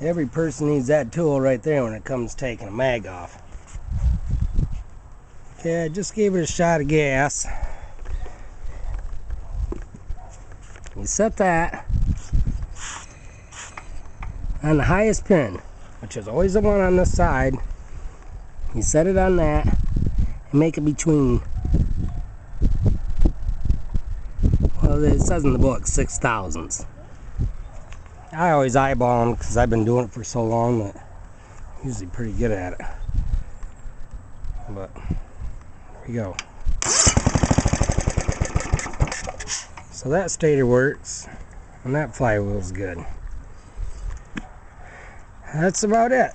Every person needs that tool right there when it comes taking a mag off. Okay, I just gave it a shot of gas. You set that on the highest pin, which is always the one on the side. You set it on that and make it between, well, it says in the book, six thousandths. I always eyeball them because I've been doing it for so long that I'm usually pretty good at it. But here we go. So that stator works, and that flywheel's good. That's about it.